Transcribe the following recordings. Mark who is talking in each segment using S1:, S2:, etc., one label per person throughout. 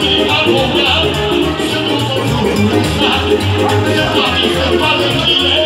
S1: Thank you.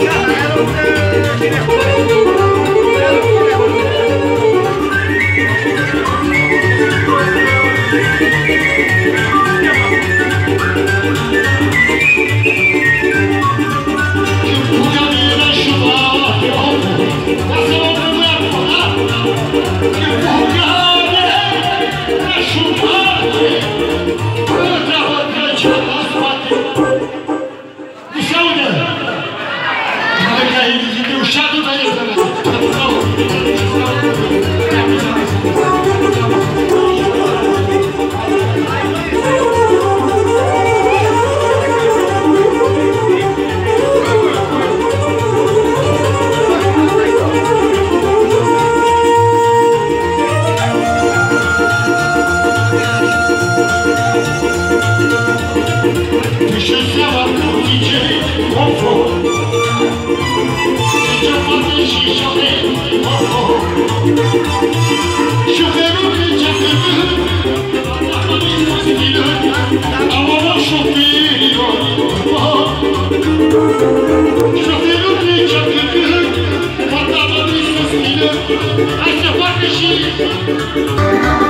S1: Yeah, I don't know. I'm À À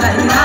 S1: 拜 来